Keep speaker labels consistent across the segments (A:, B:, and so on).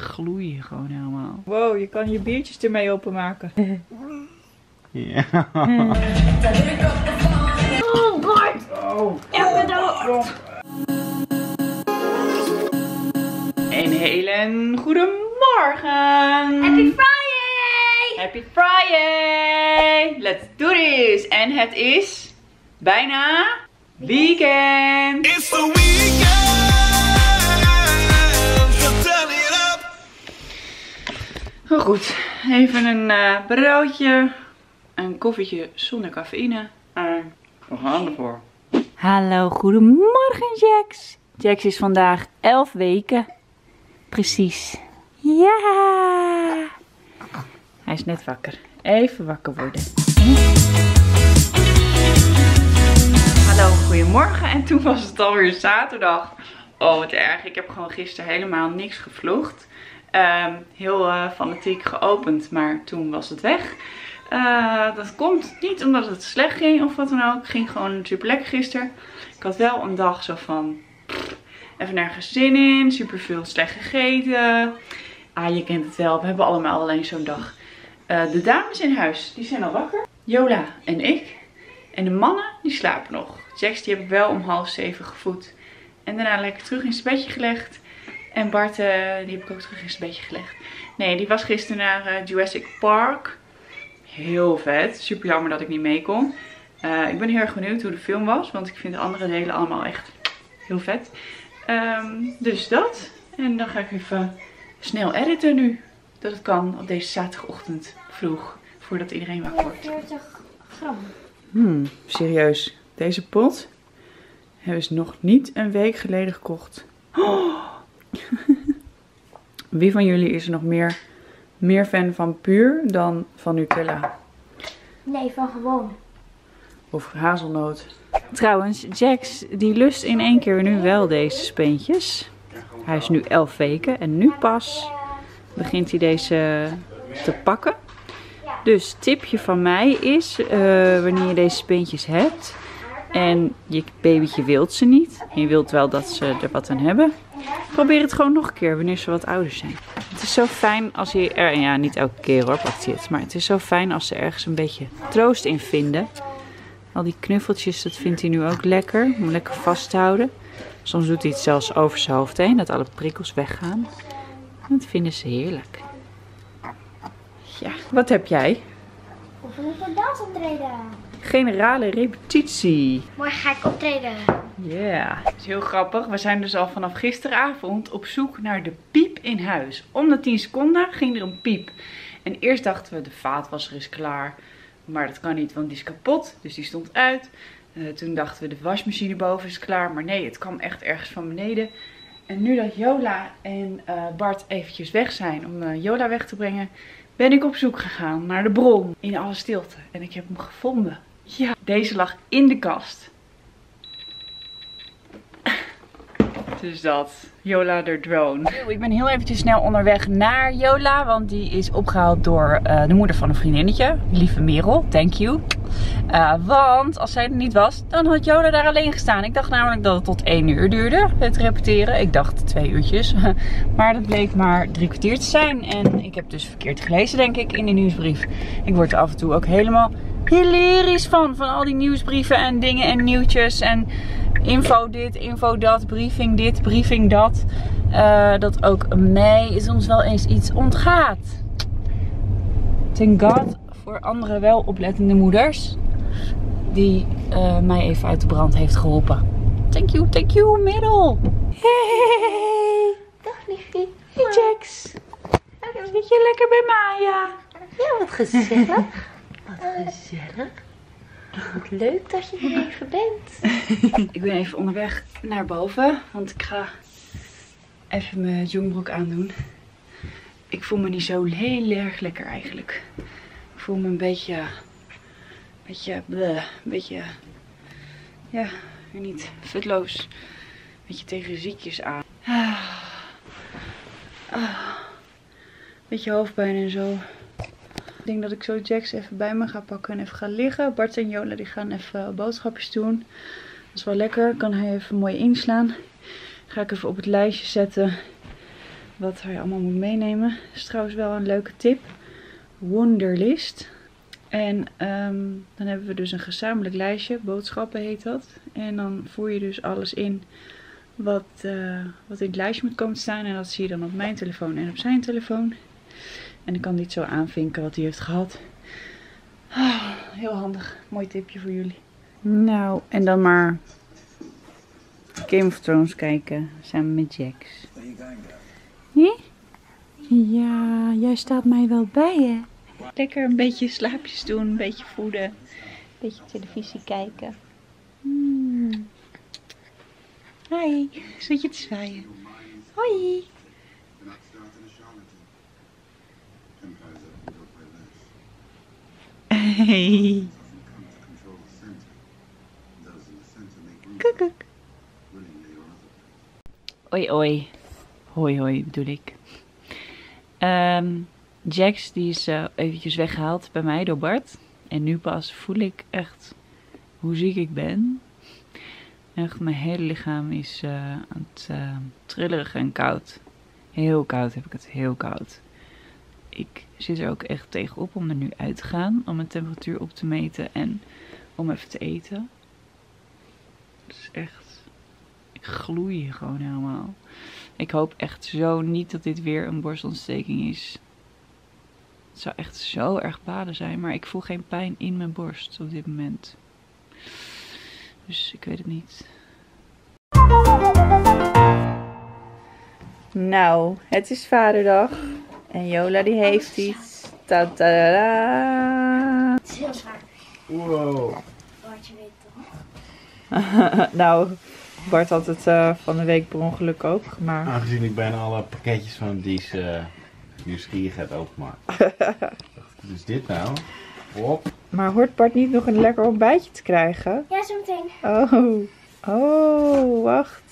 A: gloeien gewoon helemaal. Wow, je kan je biertjes ermee openmaken.
B: Ja.
A: Oh, Bart! Oh. Een hele goede morgen!
C: Happy Friday!
A: Happy Friday! Let's do this! En het is bijna weekend!
D: It's
A: Goed, even een eh, broodje, een koffietje zonder cafeïne. En we gaan ervoor. Hallo, goedemorgen Jax. Jax is vandaag 11 weken. Precies. Ja! Hij is net wakker. Even wakker worden. Hallo, goedemorgen. En toen was het alweer zaterdag. Oh, wat erg. Ik heb gewoon gisteren helemaal niks gevlogd. Ehm, heel eh, fanatiek geopend, maar toen was het weg. Eh, dat komt niet omdat het slecht ging of wat dan ook. Het ging gewoon super lekker gisteren. Ik had wel een dag zo van... even nergens zin in. Super veel slecht gegeten. Ah, je kent het wel. We hebben allemaal alleen zo'n dag. Eh, de dames in huis, die zijn al wakker. Jola en ik. En de mannen, die slapen nog. Jax, die heb ik wel om half zeven gevoed. En daarna lekker terug in zijn bedje gelegd. En Bart, eh, die heb ik ook terug in zijn bedje gelegd. Nee, die was gisteren naar eh, Jurassic Park. Heel vet. Super jammer dat ik niet mee kon. Eh, ik ben heel erg benieuwd hoe de film was. Want ik vind de andere delen allemaal echt heel vet. Ehm, dus dat. En dan ga ik even snel editen nu. Dat het kan op deze zaterdagochtend vroeg. Voordat iedereen wakker wordt.
C: 40 gram.
A: Hmm, serieus. Deze pot hebben ze nog niet een week geleden gekocht. Oh. Wie van jullie is er nog meer, meer fan van puur dan van Nutella?
C: Nee, van gewoon.
A: Of hazelnoot? Trouwens, Jax die lust in één keer nu wel deze speentjes. Hij is nu 11 weken en nu pas begint hij deze te pakken. Dus tipje van mij is, eh, wanneer je deze speentjes hebt en je babytje wilt ze niet, en je wilt wel dat ze er wat aan hebben, probeer het gewoon nog een keer wanneer ze wat ouder zijn. Het is zo fijn als je er, ja niet elke keer hoor pakt hij het, maar het is zo fijn als ze ergens een beetje troost in vinden. Al die knuffeltjes, dat vindt hij nu ook lekker, om lekker vast te houden. Soms doet hij het zelfs over zijn hoofd heen, dat alle prikkels weggaan. Dat vinden ze heerlijk. Ja, wat heb jij?
C: Of we moeten dans optreden.
A: Generale repetitie.
C: Morgen ga ik optreden.
A: Ja, het is heel grappig. We zijn dus al vanaf gisteravond op zoek naar de piep in huis. Om de 10 seconden ging er een piep. En eerst dachten we, de vaatwasser is klaar. Maar dat kan niet, want die is kapot. Dus die stond uit. Eh, toen dachten we, de wasmachine boven is klaar. Maar nee, het kwam echt ergens van beneden. En nu dat Jola en eh, Bart eventjes weg zijn om eh, Jola weg te brengen, ben ik op zoek gegaan naar de bron in alle stilte. En ik heb hem gevonden. Ja, deze lag in de kast. Dus dat. Jola de drone. Ik ben heel eventjes snel onderweg naar Jola. Want die is opgehaald door eh, de moeder van een vriendinnetje. Lieve Merel, thank you. Eh, want als zij er niet was, dan had Jola daar alleen gestaan. Ik dacht namelijk dat het tot één uur duurde, het repeteren. Ik dacht twee uurtjes. Maar dat bleek maar drie kwartier te zijn. En ik heb dus verkeerd gelezen, denk ik, in de nieuwsbrief. Ik word af en toe ook helemaal hilarisch van. Van al die nieuwsbrieven en dingen en nieuwtjes. En info dit, info dat, briefing dit, briefing dat. Eh, dat ook mij soms wel eens iets ontgaat. Thank God voor andere wel oplettende moeders. Die eh, mij even uit de brand heeft geholpen. Thank you, thank you, middel. Hey,
C: Dag liefie.
A: hey Jax. Zit je lekker bij Maya?
C: Ja, wat gezellig. Wat gezellig. Wat leuk dat je er even bent.
A: Ik ben even onderweg naar boven, want ik ga even mijn jongbroek aandoen. Ik voel me niet zo heel erg lekker eigenlijk. Ik voel me een beetje, een beetje, een beetje, ja, niet, futloos. Een beetje tegen ziekjes aan. Ah. Ah. Beetje hoofdpijn en zo. Dat ik zo Jax even bij me ga pakken en even ga liggen. Bart en Jola die gaan even boodschapjes doen. Dat is wel lekker. Kan hij even mooi inslaan. Ga ik even op het lijstje zetten wat hij allemaal moet meenemen. is trouwens wel een leuke tip. Wonderlist. En ehm, dan hebben we dus een gezamenlijk lijstje. Boodschappen heet dat. En dan voer je dus alles in wat, eh, wat in het lijstje moet komen te staan. En dat zie je dan op mijn telefoon en op zijn telefoon. En dan kan hij het zo aanvinken wat hij heeft gehad. Ah, heel handig. Mooi tipje voor jullie. Nou, en dan maar Game of Thrones kijken samen met Jax. Ja? Ja, jij staat mij wel bij hè. Lekker een beetje slaapjes doen, een beetje voeden, een beetje televisie kijken. Hmm. Hi, zit je te zwaaien? Hoi. Koekoek. Oi, oi. Hoi, hoi bedoel ik. Ehm, Jax die is eh, eventjes weggehaald bij mij door Bart. En nu pas voel ik echt hoe ziek ik ben. Echt, mijn hele lichaam is eh, aan het uh, trillerig en koud. Heel koud heb ik het, heel koud. Ik zit er ook echt tegenop om er nu uit te gaan. Om mijn temperatuur op te meten en om even te eten. Het is echt... Ik gloei gewoon helemaal. Ik hoop echt zo niet dat dit weer een borstontsteking is. Het zou echt zo erg baden zijn, maar ik voel geen pijn in mijn borst op dit moment. Dus ik weet het niet. Nou, het is vaderdag. En Jola die heeft iets. Ta -ta -da -da.
C: Het is heel zwaar.
B: Wow.
C: Wat je weet toch?
A: nou, Bart had het eh, van de week per ongeluk ook gemaakt.
B: Aangezien ik bijna alle pakketjes van Dies uh, nieuwsgierigheid openmaak. Wat is dit nou? Op.
A: Maar hoort Bart niet nog een lekker ontbijtje te krijgen?
C: Ja, zo meteen.
A: Oh, oh, wacht.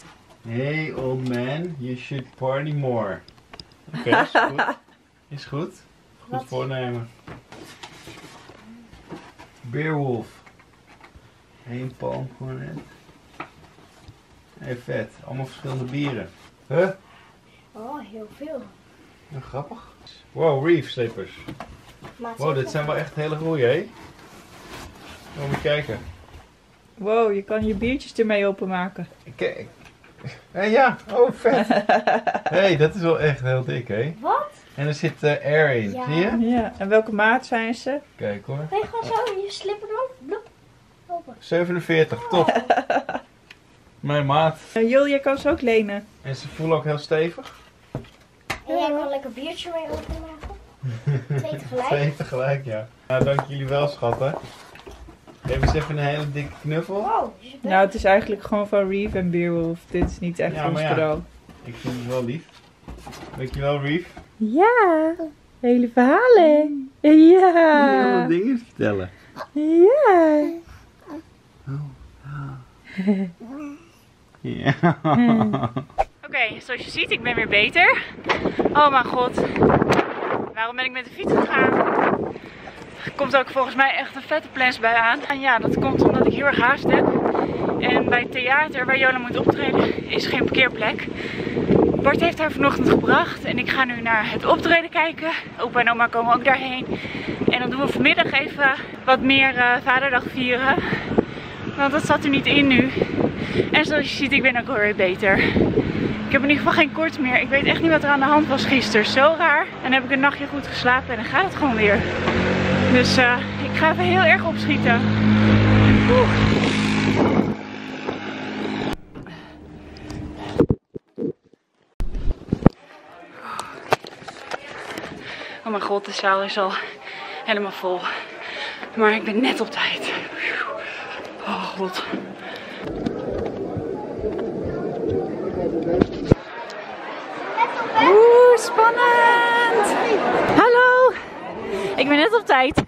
B: Hey old man, you should party more. Oké, is goed. Is goed. Goed
C: Wat?
B: voornemen. Beerwolf. Eén palm gewoon net. Hey, vet. Allemaal verschillende bieren. Huh?
C: Oh, heel veel.
B: Grappig. Wow, reef slippers. Wow, dit zijn wel echt hele goeie, hè? Kom eens kijken.
A: Wow, je kan je biertjes ermee openmaken.
B: Kijk. Hé, ja. Oh, vet. hey, dat is wel echt heel dik, hè?
C: Wat?
B: En er zit eh, air in,
C: Ja.
B: zie je?
A: Ja, en welke maat zijn ze?
B: Kijk hoor.
C: Nee, gewoon zo in je slipper doen. Bloep. Open.
B: 47, top. Mijn maat.
A: Uh, Jul, jij kan ze ook lenen.
B: En ze voelen ook heel stevig.
C: En jij kan lekker biertje mee openmaken. Twee tegelijk.
B: Twee tegelijk, ja. Nou, dank jullie wel, schatten. Geef eens even een hele dikke knuffel.
C: Wow,
A: Nou, het is eigenlijk gewoon van Reef en Beerwolf. Dit is niet echt
B: Ja,
A: ons
B: ja.
A: cadeau.
B: Ik vind het wel lief. Dankjewel, Reef.
A: Ja, hele verhalen. Ja,
B: dingen vertellen.
A: ja.
B: Ja.
A: Oké, zoals je ziet, ik ben weer beter. Oh mijn god. Waarom ben ik met de fiets gegaan? Er komt ook volgens mij echt een vette plans bij aan. En ja, dat komt omdat ik heel erg haast heb. En bij het theater waar Jola moet optreden is geen parkeerplek. Bart heeft haar vanochtend gebracht en ik ga nu naar het optreden kijken. Opa en oma komen ook daarheen. En dan doen we vanmiddag even wat meer eh, vaderdag vieren. Want dat zat er niet in nu. En zoals je ziet, ik ben ook alweer beter. Ik heb in ieder geval geen koorts meer. Ik weet echt niet wat er aan de hand was gisteren. Zo raar. En dan heb ik een nachtje goed geslapen en dan gaat het gewoon weer. Dus eh, ik ga even heel erg opschieten. Oeh. Oh mijn god, de zaal is al helemaal vol. Maar ik ben net op tijd. Oh god. Oeh, spannend! Hallo! Ik ben net op tijd.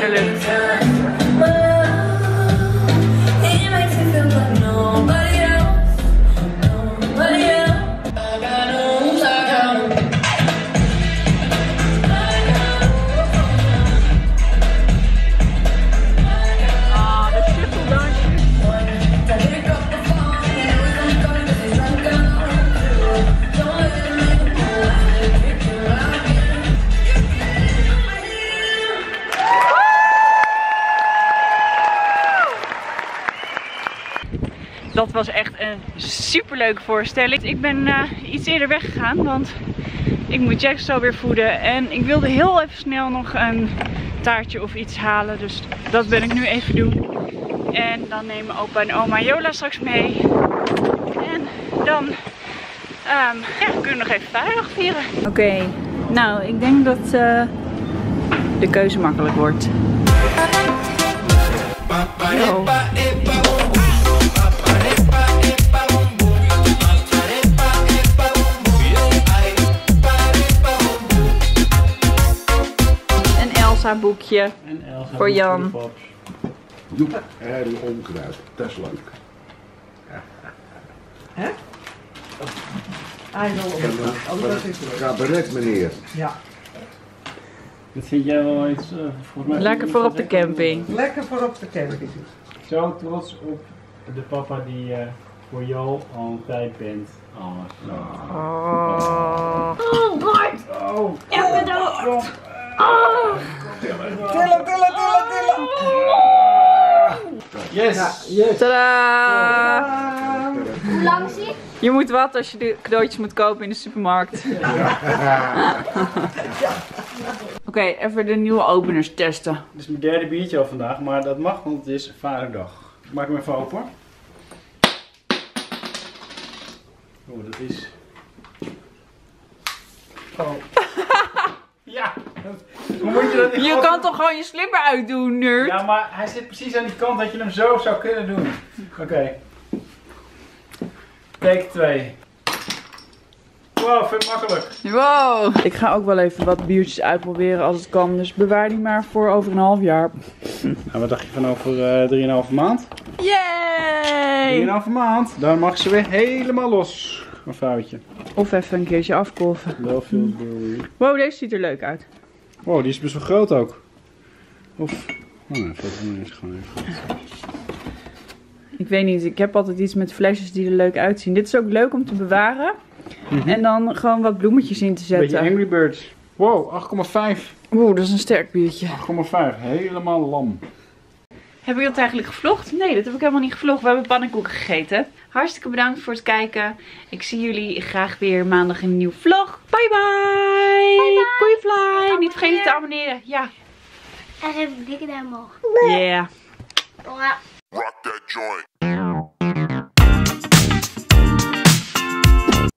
A: De was echt een superleuke voorstelling. Ik ben eh, iets eerder weggegaan, want ik moet Jack zo weer voeden. En ik wilde heel even snel nog een taartje of iets halen. Dus dat ben ik nu even doen. En dan nemen opa en oma Jola straks mee. En dan ehm, ja, kunnen we nog even vrijdag vieren. Oké, nou ik denk dat eh, de keuze makkelijk wordt. Yo. Elsa boekje. Voor Jan.
E: Joep en onkruid. Dat is leuk.
F: Hè?
E: En dan cabaret meneer.
G: Dat vind jij wel iets, eh, volgens mij...
A: Lekker voor op de camping.
F: Lekker voor op de camping.
G: Zo trots op de papa die eh, voor jou al een tijd bent. Oh, zo.
A: Oh.
G: Oh,
F: Tillen, tillen, tillen, tillen.
G: yes!
F: Yes.
A: Tadaa!
C: Hoe lang is die?
A: Je moet wat als je de cadeautjes moet kopen in de supermarkt. Oké, even de nieuwe openers testen.
G: Dit is mijn derde biertje al vandaag, maar dat mag, want het is vaderdag. Ik maak hem even open. Oh, dat is... Oh. Hoe moet je dat
A: Je kan toch gewoon je slipper uitdoen, nerd?
G: Ja, maar hij zit precies aan die kant dat je hem zo zou kunnen doen. Oké. Take 2. Wow, vind ik makkelijk.
A: Wow. Ik ga ook wel even wat biertjes uitproberen als het kan. Dus bewaar die maar voor over een half jaar.
G: Nou, wat dacht je van over eh 3,5 maand?
A: Yay!
G: 3,5 maand. Dan mag ze weer helemaal los. Mijn vrouwtje.
A: Of even een keertje afkolven.
G: Wel veel.
A: Wow, deze ziet er leuk uit.
G: Wow, die is best wel groot ook. Of... Oh, nee, is het gewoon even.
A: Ik weet niet, ik heb altijd iets met flesjes die er leuk uitzien. Dit is ook leuk om te bewaren. En dan gewoon wat bloemetjes in te
G: Een beetje
A: zetten.
G: Angry Birds. Wow, 8,5. 8,5.
A: Oeh, dat is een sterk biertje.
G: Helemaal lam.
A: Heb ik dat eigenlijk gevlogd? Nee, dat heb ik helemaal niet gevlogd. We hebben pannenkoeken gegeten. Hartstikke bedankt voor het kijken. Ik zie jullie graag weer maandag in een nieuwe vlog. Bye bye!
C: Bye bye.
A: Niet vergeten te abonneren. Ja.
C: En geef een dikke duim omhoog.
A: Yeah.
D: Rock that joint.